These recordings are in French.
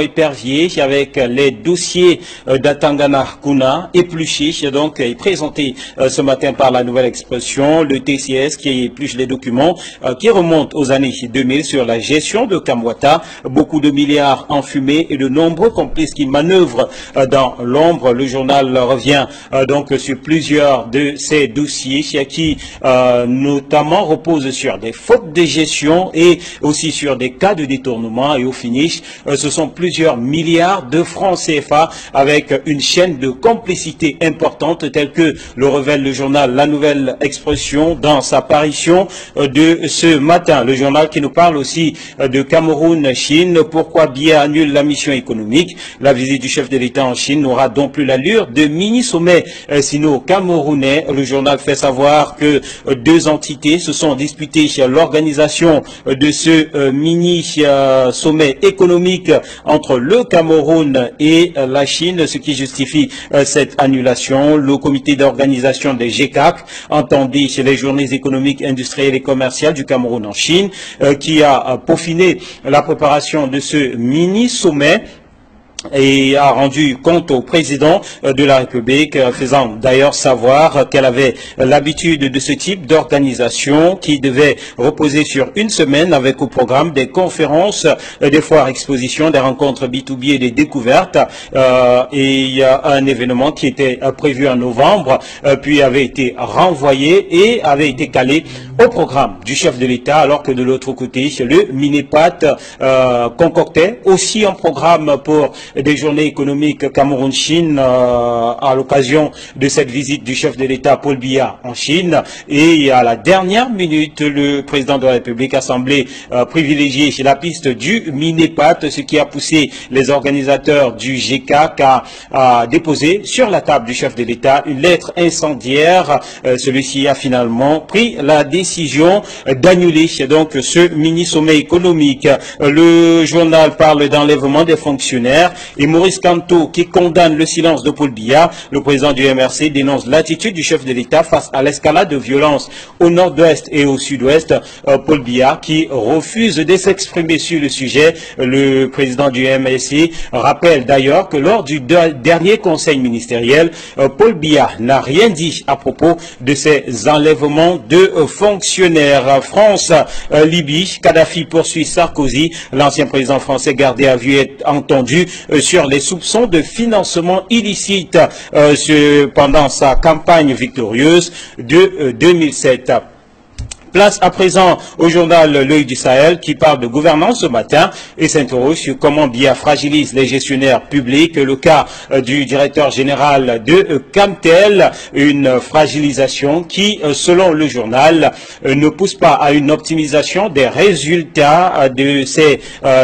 épervier avec les dossiers d'Atangana Kuna épluchés. Donc et présentés ce matin par la nouvelle expression, le TCS qui épluche les documents qui remontent aux années 2000 sur la gestion de Kamwata, beaucoup de milliards en fumée et de nombreux complices qui manœuvrent dans l'ombre. Le journal revient donc sur plusieurs de ces dossiers qui notamment reposent sur des fautes de gestion et aussi sur des cas de détournement. Et au finish, ce sont plusieurs milliards de francs CFA avec une chaîne de complicité importante telle que le révèle le journal La Nouvelle Expression dans sa parution de ce matin. Le journal qui nous parle aussi de Cameroun-Chine. Pourquoi Biya annule la mission économique? La visite du chef de l'État en Chine n'aura donc plus l'allure de mini-sommet sino-camerounais. Le journal fait savoir que deux entités se sont disputées sur l'organisation de ce mini-sommet économique entre le Cameroun et la Chine, ce qui justifie cette annulation. Le comité d'organisation des GCAC, entendu chez les journées économiques, industrielles et commerciales du Cameroun en Chine, qui a peaufiné la préparation de ce mini-sommet et a rendu compte au président de la République, faisant d'ailleurs savoir qu'elle avait l'habitude de ce type d'organisation qui devait reposer sur une semaine avec au programme des conférences, des foires expositions, des rencontres B2B et des découvertes. Euh, et il y a un événement qui était prévu en novembre, puis avait été renvoyé et avait été calé au programme du chef de l'État, alors que de l'autre côté, le Minépat euh, concoctait aussi un programme pour des journées économiques Cameroun-Chine à l'occasion de cette visite du chef de l'État Paul Biya en Chine. Et à la dernière minute, le président de la République a semblé privilégier la piste du Minépat, ce qui a poussé les organisateurs du GCAC à, à déposer sur la table du chef de l'État une lettre incendiaire. Celui-ci a finalement pris la décision d'annuler donc ce mini-sommet économique. Le journal parle d'enlèvement des fonctionnaires et Maurice Canto qui condamne le silence de Paul Biya. Le président du MRC dénonce l'attitude du chef de l'État face à l'escalade de violence au nord-ouest et au sud-ouest. Paul Biya qui refuse de s'exprimer sur le sujet. Le président du MRC rappelle d'ailleurs que lors du dernier conseil ministériel, Paul Biya n'a rien dit à propos de ces enlèvements de fonctionnaires. France, Libye, Kadhafi poursuit Sarkozy. L'ancien président français gardé à vue est entendu sur les soupçons de financement illicite pendant sa campagne victorieuse de 2007. Place à présent au journal L'œil du Sahel qui parle de gouvernance ce matin et s'interroge sur comment bien fragilise les gestionnaires publics. Le cas du directeur général de Camtel, une fragilisation qui, selon le journal, ne pousse pas à une optimisation des résultats de ces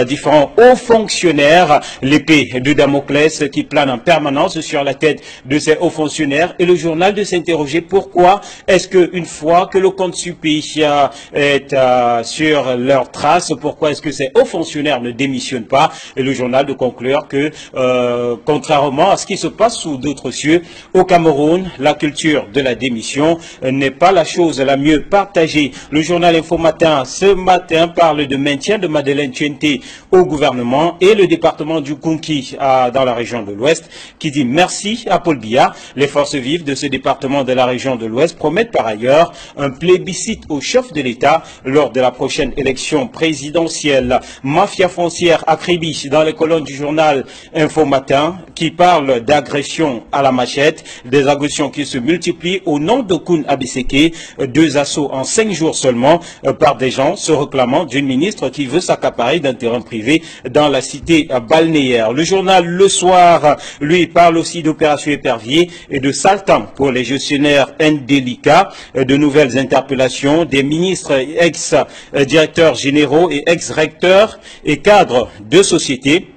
différents hauts fonctionnaires. L'épée de Damoclès qui plane en permanence sur la tête de ces hauts fonctionnaires et le journal de s'interroger pourquoi est-ce qu'une fois que le compte supplie est euh, sur leurs traces. Pourquoi est-ce que ces hauts fonctionnaires ne démissionnent pas? Et le journal de conclure que, euh, contrairement à ce qui se passe sous d'autres cieux, au Cameroun, la culture de la démission n'est pas la chose la mieux partagée. Le journal Info Matin, ce matin, parle de maintien de Madeleine Tuente au gouvernement et le département du Kunki dans la région de l'Ouest qui dit merci à Paul Biya. Les forces vives de ce département de la région de l'Ouest promettent par ailleurs un plébiscite au chef de l'État lors de la prochaine élection présidentielle. Mafia foncière acribie dans les colonnes du journal Info Matin qui parle d'agression à la machette, des agressions qui se multiplient au nom de Koun Abiseke, deux assauts en cinq jours seulement par des gens se réclamant d'une ministre qui veut s'accaparer d'un terrain privé dans la cité balnéaire. Le journal Le Soir, lui, parle aussi d'opérations épervier et de saltan pour les gestionnaires indélicats, de nouvelles interpellations, ministres, ex-directeurs généraux et ex-recteurs et cadres de sociétés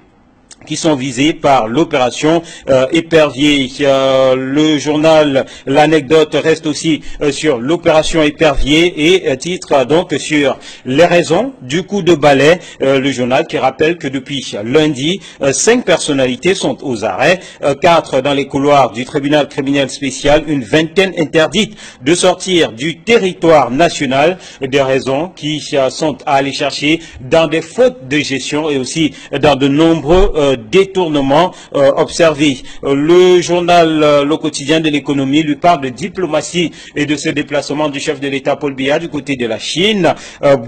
qui sont visés par l'opération euh, épervier. Euh, le journal, l'anecdote reste aussi euh, sur l'opération épervier et titre donc sur les raisons du coup de balai. le journal qui rappelle que depuis lundi, cinq personnalités sont aux arrêts, quatre dans les couloirs du tribunal criminel spécial, une vingtaine interdites de sortir du territoire national. Des raisons qui sont à aller chercher dans des fautes de gestion et aussi dans de nombreux détournement euh, observé. Euh, le journal euh, Le Quotidien de l'économie lui parle de diplomatie et de ce déplacement du chef de l'État Paul Biya du côté de la Chine.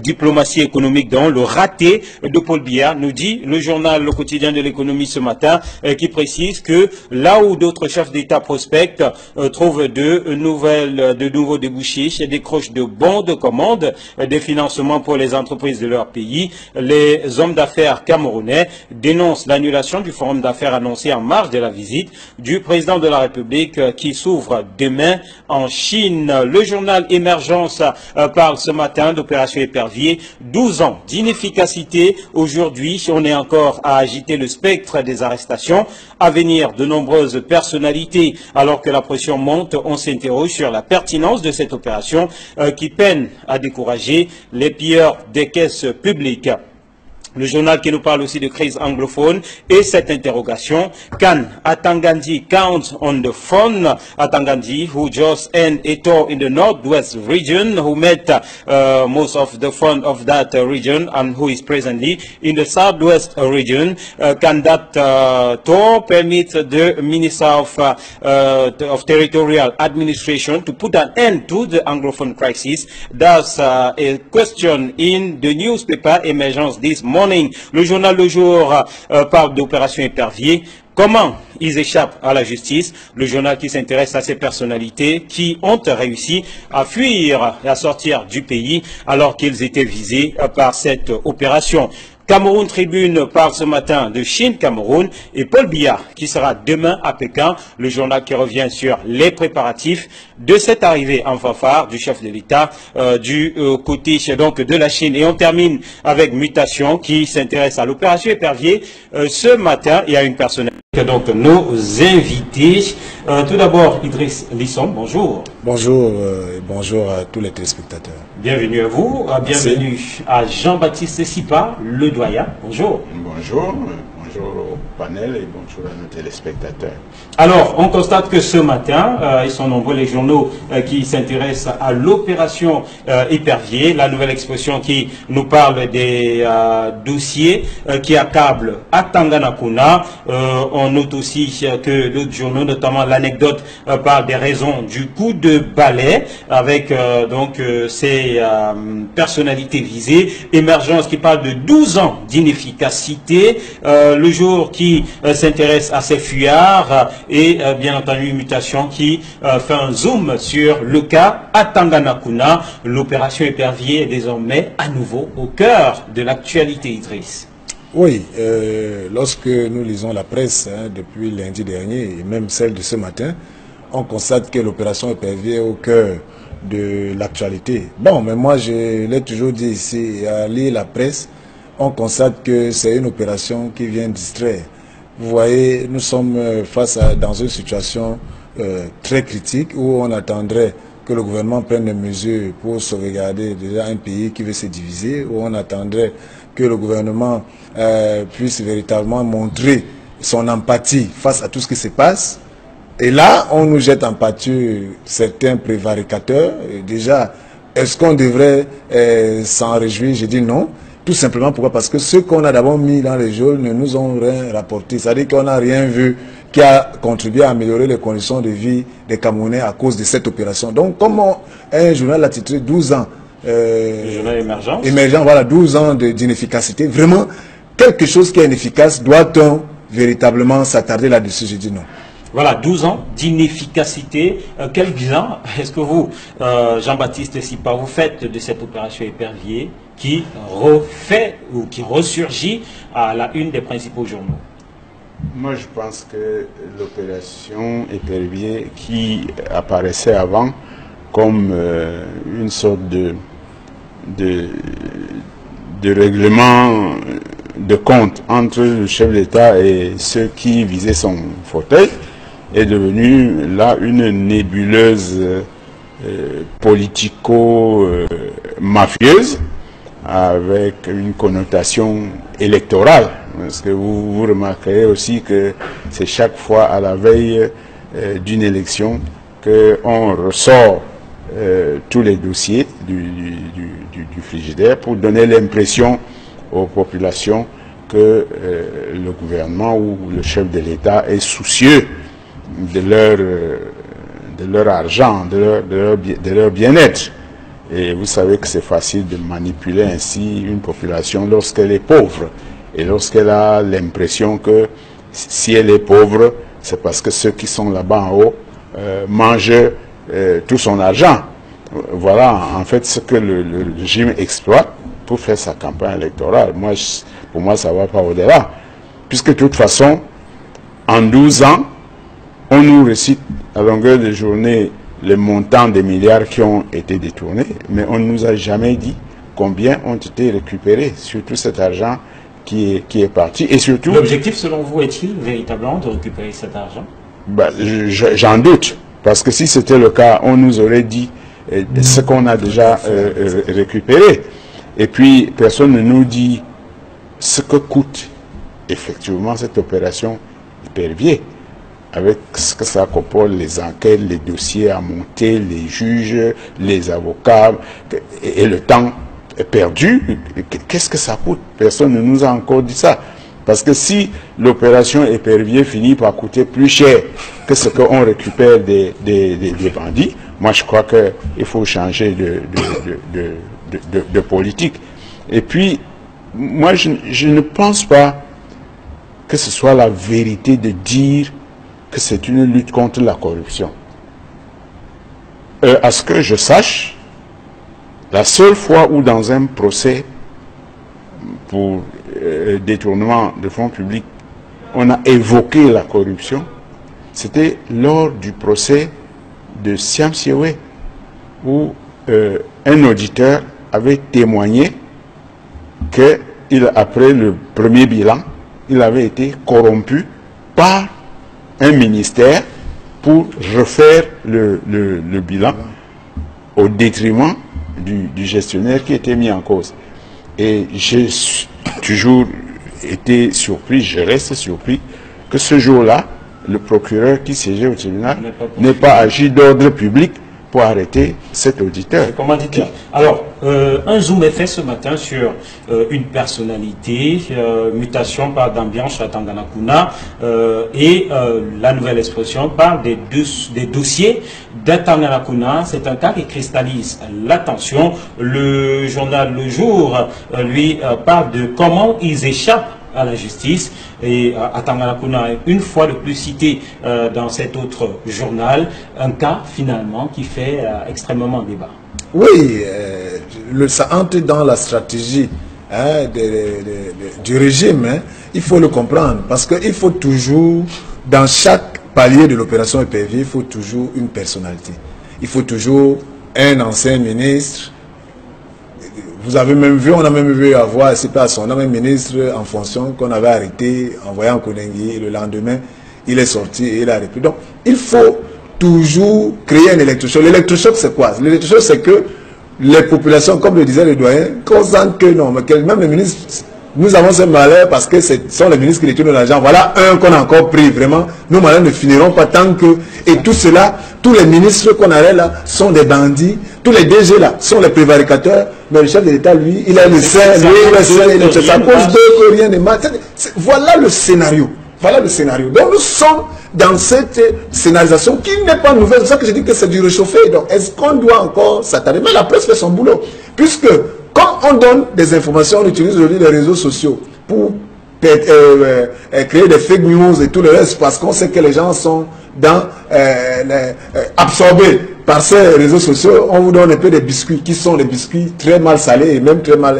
diplomatie économique dont le raté de Paul Biya nous dit le journal Le Quotidien de l'économie ce matin qui précise que là où d'autres chefs d'État prospectent trouvent de nouvelles, de nouveaux débouchés, décrochent de bons de commande, des financements pour les entreprises de leur pays, les hommes d'affaires camerounais dénoncent l'annulation du forum d'affaires annoncé en marge de la visite du président de la République euh, qui s'ouvre demain en Chine. Le journal Émergence euh, parle ce matin d'opération épervier. 12 ans d'inefficacité. Aujourd'hui, on est encore à agiter le spectre des arrestations. À venir, de nombreuses personnalités. Alors que la pression monte, on s'interroge sur la pertinence de cette opération euh, qui peine à décourager les pilleurs des caisses publiques le journal qui nous parle aussi de crise anglophone et cette interrogation, can Atangandi count on the phone Atangandi, who just ended a tour in the northwest region, who met uh, most of the fund of that uh, region and who is presently in the southwest region, uh, can that uh, tour permit the Minister of, uh, uh, of Territorial Administration to put an end to the anglophone crisis? That's a question in the newspaper Emergence this morning. Le journal Le Jour euh, parle d'opération épervier. Comment ils échappent à la justice? Le journal qui s'intéresse à ces personnalités qui ont réussi à fuir et à sortir du pays alors qu'ils étaient visés par cette opération. Cameroun Tribune parle ce matin de Chine-Cameroun et Paul Biya qui sera demain à Pékin, le journal qui revient sur les préparatifs de cette arrivée en fanfare du chef de l'État euh, du euh, côté donc de la Chine. Et on termine avec Mutation qui s'intéresse à l'opération épervier. Euh, ce matin, il y a une personne donc nos invités. Tout d'abord, Idriss Lisson, bonjour. Bonjour et bonjour à tous les téléspectateurs. Bienvenue à vous, bienvenue à Jean-Baptiste Sipa, le doyen. Bonjour. Bonjour bonjour au panel et bonjour à nos téléspectateurs. Alors, on constate que ce matin, euh, ils sont nombreux les journaux euh, qui s'intéressent à l'opération euh, épervier, la nouvelle expression qui nous parle des dossiers qui accablent à Tanganakuna. on note aussi que d'autres journaux, notamment l'anecdote, parle des raisons du coup de balai avec donc ces personnalités visées. Émergence qui parle de 12 ans d'inefficacité le jour qui euh, s'intéresse à ces fuyards euh, et euh, bien entendu une mutation qui fait un zoom sur le cas à Tanganakuna. L'opération épervier est désormais à nouveau au cœur de l'actualité, Idriss. Oui, lorsque nous lisons la presse hein, depuis lundi dernier et même celle de ce matin, on constate que l'opération épervier est au cœur de l'actualité. Bon, mais moi je l'ai toujours dit ici, à lire la presse, on constate que c'est une opération qui vient distraire. Vous voyez, nous sommes euh, face à dans une situation euh, très critique où on attendrait que le gouvernement prenne des mesures pour sauvegarder déjà un pays qui veut se diviser, où on attendrait que le gouvernement euh, puisse véritablement montrer son empathie face à tout ce qui se passe. Et là, on nous jette en pâture certains prévaricateurs. déjà, est-ce qu'on devrait s'en réjouir? Je dis non. Tout simplement pourquoi? Parce que ce qu'on a d'abord mis dans les jaunes ne nous ont rien rapporté. C'est-à-dire qu'on n'a rien vu qui a contribué à améliorer les conditions de vie des Camerounais à cause de cette opération. Donc, comment un journal a titré 12 ans euh, journal émergent Émergent, voilà, 12 ans d'inefficacité. Vraiment, quelque chose qui est inefficace, doit-on véritablement s'attarder là-dessus? Je dis non. Voilà, 12 ans d'inefficacité. Euh, quel bilan est-ce que vous, euh, Jean-Baptiste Sipa, vous faites de cette opération épervier? Qui refait ou qui ressurgit à la une des principaux journaux. Moi, je pense que l'opération épervier qui apparaissait avant comme euh, une sorte de, de, règlement de compte entre le chef d'État et ceux qui visaient son fauteuil est devenue là une nébuleuse euh, politico-mafieuse avec une connotation électorale. Parce que vous, remarquerez aussi que c'est chaque fois à la veille euh, d'une élection qu'on ressort euh, tous les dossiers du, frigidaire pour donner l'impression aux populations que euh, le gouvernement ou le chef de l'État est soucieux de leur, de leur argent, de leur, de leur bien-être. Et vous savez que c'est facile de manipuler ainsi une population lorsqu'elle est pauvre et lorsqu'elle a l'impression que si elle est pauvre, c'est parce que ceux qui sont là-bas en haut euh, mangent euh, tout son argent. Voilà en fait ce que le, régime exploite pour faire sa campagne électorale. Moi, pour moi, ça ne va pas au-delà. Puisque de toute façon, en 12 ans, on nous récite à longueur de journée les montants des milliards qui ont été détournés, mais on ne nous a jamais dit combien ont été récupérés sur tout cet argent qui est, qui est parti. Et surtout... L'objectif, selon vous, est-il véritablement de récupérer cet argent? ben, J'en doute. Parce que si c'était le cas, on nous aurait dit euh, ce qu'on a déjà euh, récupéré. Et puis, personne ne nous dit ce que coûte effectivement cette opération hypervier, avec ce que ça comporte, les enquêtes, les dossiers à monter, les juges, les avocats, et, le temps perdu. Qu'est-ce que ça coûte? Personne ne nous a encore dit ça. Parce que si l'opération épervier finit par coûter plus cher que ce qu'on récupère des, des, bandits, moi je crois qu'il faut changer de, de, politique. Et puis, moi je, ne pense pas que ce soit la vérité de dire c'est une lutte contre la corruption. Euh, à ce que je sache, la seule fois où dans un procès pour euh, détournement de fonds publics, on a évoqué la corruption, c'était lors du procès de Siam Siewe, où euh, un auditeur avait témoigné que après le premier bilan, il avait été corrompu par un ministère pour refaire le, le, le bilan au détriment du, du, gestionnaire qui était mis en cause. Et j'ai toujours été surpris, je reste surpris, que ce jour-là, le procureur qui siégeait au tribunal n'ait pas, pas agi d'ordre public arrêter cet auditeur. Comment dit Alors, euh, un zoom est fait ce matin sur euh, une personnalité, euh, mutation par d'ambiance à Tanganakuna, et la nouvelle expression parle des, des dossiers d'Atanganakuna. C'est un cas qui cristallise l'attention. Le journal Le Jour, lui, parle de comment ils échappent à la justice. Et à Tanganakuna, une fois de plus cité euh, dans cet autre journal, un cas finalement qui fait euh, extrêmement débat. Oui, euh, ça entre dans la stratégie hein, du régime. Hein. Il faut le comprendre parce qu'il faut toujours, dans chaque palier de l'opération EPV, il faut toujours une personnalité. Il faut toujours un ancien ministre, vous avez même vu, on a même vu avoir, c'est pas son même ministre en fonction qu'on avait arrêté, envoyé en Konengui, le lendemain, il est sorti et il a répliqué. Donc, il faut toujours créer un électrochoc. L'électrochoc, c'est quoi? L'électrochoc, c'est que les populations, comme le disait le doyen, consentent que non, mais que même les ministres, nous avons ce malheur parce que ce sont les ministres qui détournent l'argent. Voilà un qu'on a encore pris, vraiment. Nos malheurs ne finiront pas tant que... Et tout cela, tous les ministres qu'on a là sont des bandits, tous les DG là sont les prévaricateurs, mais le chef de l'État, lui, il a le sein, lui, le sein, il est à cause d'eux que rien n'est mal. Voilà le scénario. Voilà le scénario. Donc nous sommes dans cette scénarisation qui n'est pas nouvelle. C'est ça que je dis que c'est du réchauffé. Donc est-ce qu'on doit encore s'attarder? Mais la presse fait son boulot. Puisque quand on donne des informations, on utilise aujourd'hui les réseaux sociaux pour euh, euh, créer des fake news et tout le reste parce qu'on sait que les gens sont dans, euh, les, absorbés par ces réseaux sociaux. On vous donne un peu des biscuits qui sont des biscuits très mal salés et même très mal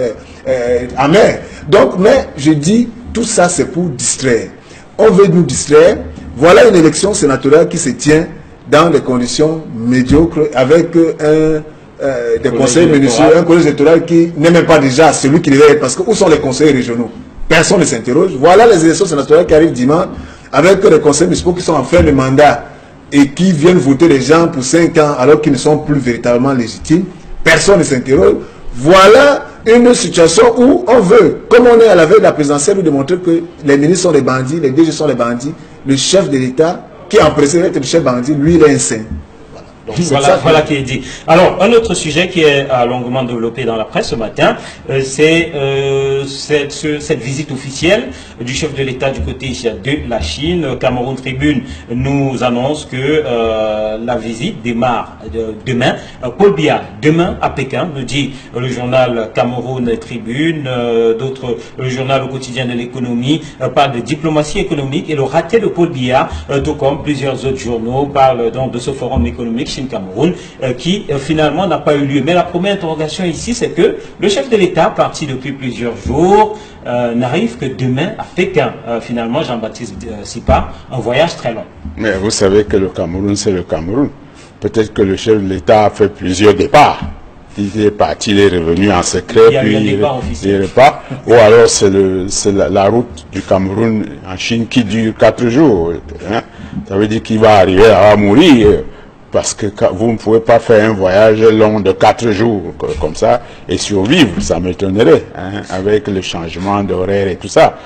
amers. Donc, mais je dis, tout ça c'est pour distraire. On veut nous distraire. Voilà une élection sénatoriale qui se tient dans des conditions médiocres avec un euh, des conseils municipaux, un collège électoral qui n'est même pas déjà celui qui devait être. Parce que où sont les conseils régionaux? Personne ne s'interroge. Voilà les élections sénatoriales qui arrivent dimanche avec les conseils municipaux qui sont en fin de mandat et qui viennent voter les gens pour 5 ans alors qu'ils ne sont plus véritablement légitimes. Personne ne s'interroge. Voilà une situation où on veut, comme on est à la veille de la présidentielle, nous démontrer que les ministres sont des bandits, les DG sont des bandits, le chef de l'État, qui est empressé d'être le chef bandit, lui, il est saint. Donc, voilà, voilà qui est dit. Alors, un autre sujet qui est euh, longuement développé dans la presse ce matin, euh, c'est euh, cette, cette, visite officielle du chef de l'État du côté de la Chine. Cameroun Tribune nous annonce que euh, la visite démarre demain. Paul Biya, demain à Pékin, nous dit le journal Cameroun Tribune, d'autres, le journal au quotidien de l'économie parle de diplomatie économique et le raté de Paul Biya, tout comme plusieurs autres journaux parlent donc de ce forum économique Cameroun, euh, qui euh, finalement n'a pas eu lieu. Mais la première interrogation ici, c'est que le chef de l'État, parti depuis plusieurs jours, euh, n'arrive que demain à Pékin. finalement, Jean-Baptiste Sipa, un voyage très long. Mais vous savez que le Cameroun, c'est le Cameroun. Peut-être que le chef de l'État a fait plusieurs départs. Il est parti, il est revenu en secret, il y a puis il, il repart. Ou alors c'est la, la, route du Cameroun en Chine qui dure quatre jours. Hein. Ça veut dire qu'il va arriver à mourir parce que vous ne pouvez pas faire un voyage long de quatre jours comme ça et survivre, ça m'étonnerait, hein, avec le changement d'horaire et tout ça.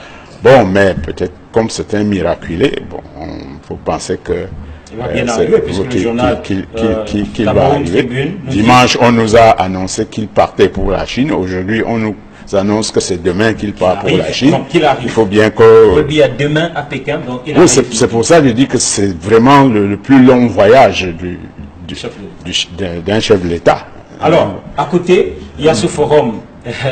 Bon, mais peut-être comme c'est un miraculé, bon, on faut penser que il va bien euh, arriver, puisque le journal euh, va arriver. Dimanche, on nous a annoncé qu'il partait pour la Chine. Aujourd'hui, on nous annonce que c'est demain qu'il part pour la Chine. il, faut bien que... Il a demain à Pékin, donc il Oui, c'est pour ça que je dis que c'est vraiment le, plus long voyage du, d'un chef de l'État. Alors, à côté, il y a ce forum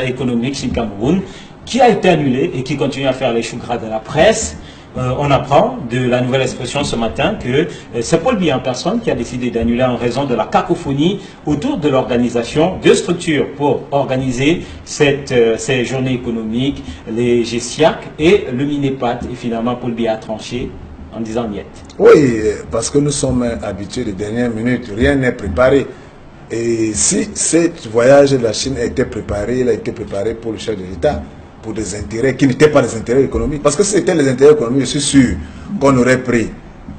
économique sur Cameroun qui a été annulé et qui continue à faire les choux gras de la presse. Euh, on apprend de la nouvelle expression ce matin que euh, c'est Paul Biya en personne qui a décidé d'annuler en raison de la cacophonie autour de l'organisation de structures pour organiser cette, euh, ces journées économiques, les GESIAC et le MINEPAT. Et finalement, Paul Biya a tranché en disant niet. Oui, parce que nous sommes habitués des dernières minutes, rien n'est préparé. Et si ce voyage de la Chine a été préparé, il a été préparé pour le chef de l'État pour des intérêts qui n'étaient pas des intérêts économiques. Parce que si c'était les intérêts économiques, je suis sûr qu'on aurait pris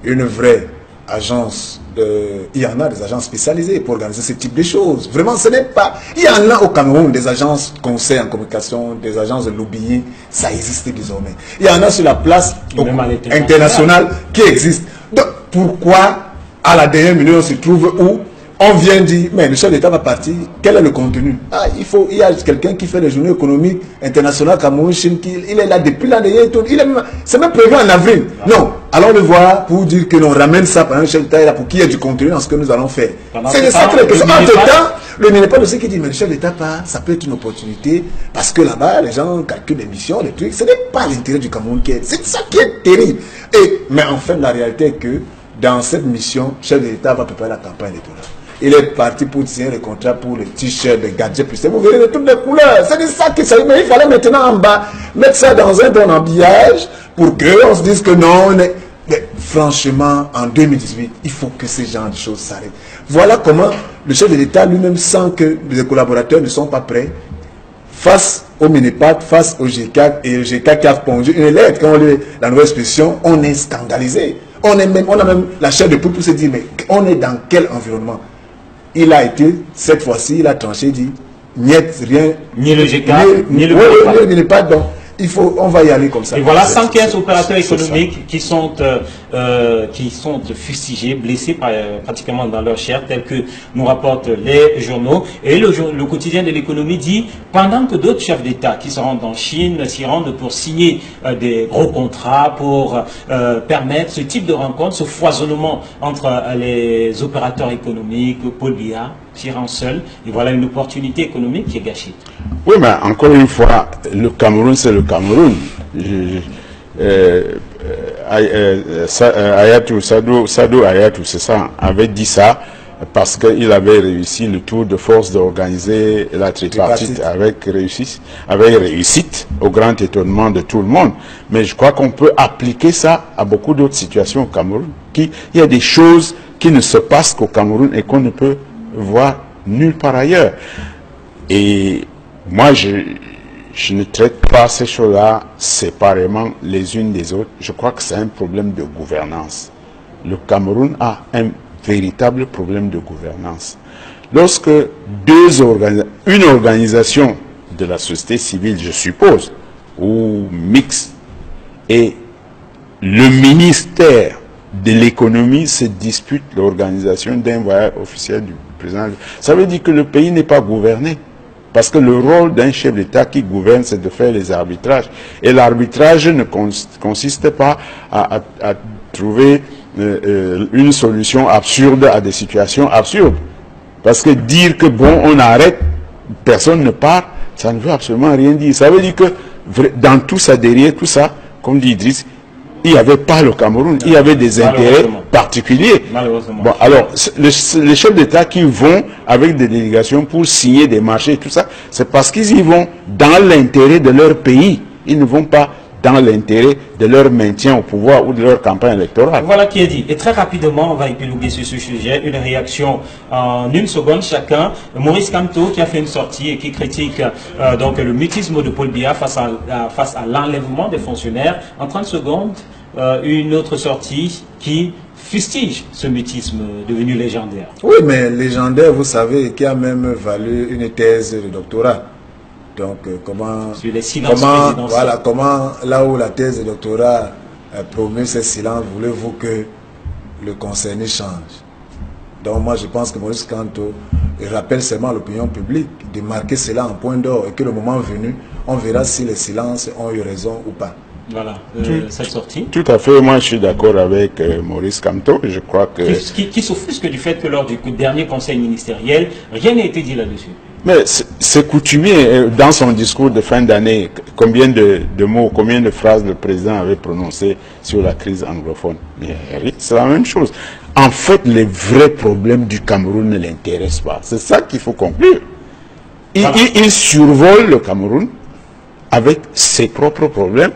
une vraie agence. De, il y en a des agences spécialisées pour organiser ce type de choses. Vraiment, ce n'est pas... Il y en a au Cameroun des agences conseils en communication, des agences de lobbying. Ça existe désormais. Il y en a sur la place internationale qui existe. Donc, pourquoi à la dernière minute on se trouve où on vient dire, mais le chef d'État va partir, quel est le contenu? Ah, il, faut, il y a quelqu'un qui fait les journées économiques internationales, Cameroun, Chine, il est là depuis l'année, c'est même prévu en avril. Non, allons le voir pour dire que l'on ramène ça par un chef d'État pour qu'il y ait du contenu dans ce que nous allons faire. C'est de ça que En temps, le de ce qui dit, mais le chef d'État part, ça peut être une opportunité, parce que là-bas, les gens calculent les missions, les trucs, ce n'est pas l'intérêt du Cameroun qui est, c'est ça qui est terrible. Et, mais enfin, la réalité est que dans cette mission, le chef d'État va préparer la campagne électorale. Il est parti pour signer le contrat pour les t-shirts, les gadgets, puis vous verrez de toutes les couleurs. C'est de ça qu'il s'agit. Mais il fallait maintenant en bas mettre ça dans un bon habillage pour qu'on se dise que non, Mais franchement, en 2018, il faut que ces genres de choses s'arrêtent. Voilà comment le chef de l'État lui-même sent que les collaborateurs ne sont pas prêts face au Minipat, face au G4 et le G4 qui a pondu une lettre, quand on lit la nouvelle expression, on est scandalisé. On, est même, on a même la chair de poule pour se dire, mais on est dans quel environnement? Il a été, cette fois-ci, il a tranché, dit, niet, rien. Ni le GK, ni, le oui, pas. donc, il faut, on va y aller comme ça. Et voilà 115 opérateurs économiques qui sont, euh, euh, qui sont fustigés, blessés euh, pratiquement dans leur chair, tel que nous rapportent les journaux. Et le, le quotidien de l'économie dit, pendant que d'autres chefs d'État qui se rendent en Chine s'y rendent pour signer des gros contrats, pour permettre ce type de rencontre, ce foisonnement entre les opérateurs économiques, Paul Biya, tirant seul, et voilà une opportunité économique qui est gâchée. Oui, mais encore une fois, le Cameroun, c'est le Cameroun. Euh, euh, euh, Ayatou, Sadou, Sadou Ayatou, c'est ça, avait dit ça parce qu'il avait réussi le tour de force d'organiser la tripartite avec réussite, avec réussite, au grand étonnement de tout le monde. Mais je crois qu'on peut appliquer ça à beaucoup d'autres situations au Cameroun. Qui, il y a des choses qui ne se passent qu'au Cameroun et qu'on ne peut voir nulle part ailleurs. Et moi, je, je ne traite pas ces choses-là séparément les unes des autres. Je crois que c'est un problème de gouvernance. Le Cameroun a un véritable problème de gouvernance. Lorsque deux une organisation de la société civile, je suppose, ou mixte, et le ministère de l'économie se dispute l'organisation d'un voyage officiel du Ça veut dire que le pays n'est pas gouverné. Parce que le rôle d'un chef d'État qui gouverne, c'est de faire les arbitrages. Et l'arbitrage ne consiste pas à, trouver euh, euh, une solution absurde à des situations absurdes. Parce que dire que bon, on arrête, personne ne part, ça ne veut absolument rien dire. Ça veut dire que dans tout ça, derrière tout ça, comme dit Idriss, il n'y avait pas le Cameroun, il y avait des intérêts particuliers. Bon, alors, les, chefs d'État qui vont avec des délégations pour signer des marchés et tout ça, c'est parce qu'ils y vont dans l'intérêt de leur pays. Ils ne vont pas dans l'intérêt de leur maintien au pouvoir ou de leur campagne électorale. Voilà qui est dit. Et très rapidement, on va épiloguer sur ce sujet. Une réaction en une seconde chacun. Maurice Camto qui a fait une sortie et qui critique euh, donc le mutisme de Paul Biya face à, face à l'enlèvement des fonctionnaires. En 30 secondes, euh, une autre sortie qui fustige ce mutisme devenu légendaire. Oui, mais légendaire, vous savez, qui a même valu une thèse de doctorat. Donc, euh, comment, comment, voilà, comment, là où la thèse de doctorat promet ce silence, voulez-vous que le concerné change? Donc, moi, je pense que Maurice Kanto rappelle seulement l'opinion publique de marquer cela en point d'or et que le moment venu, on verra si les silences ont eu raison ou pas. Voilà, euh, cette sortie. Tout à fait, moi je suis d'accord avec euh, Maurice Camteau, je crois que... Qui, qui, s'offusque du fait que lors du dernier conseil ministériel, rien n'a été dit là-dessus. Mais c'est coutumier, euh, dans son discours de fin d'année, combien de, mots, combien de phrases le président avait prononcées sur la crise anglophone C'est la même chose. En fait, les vrais problèmes du Cameroun ne l'intéressent pas. C'est ça qu'il faut conclure. il survole le Cameroun avec ses propres problèmes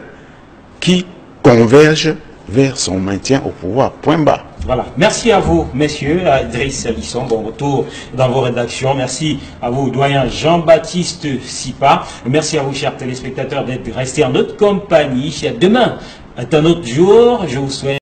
qui converge vers son maintien au pouvoir. Point bas. Voilà. Merci à vous, messieurs. Driss Lisson, bon retour dans vos rédactions. Merci à vous, doyen Jean-Baptiste Sipa. Merci à vous, chers téléspectateurs, d'être restés en notre compagnie. Demain est un autre jour. Je vous souhaite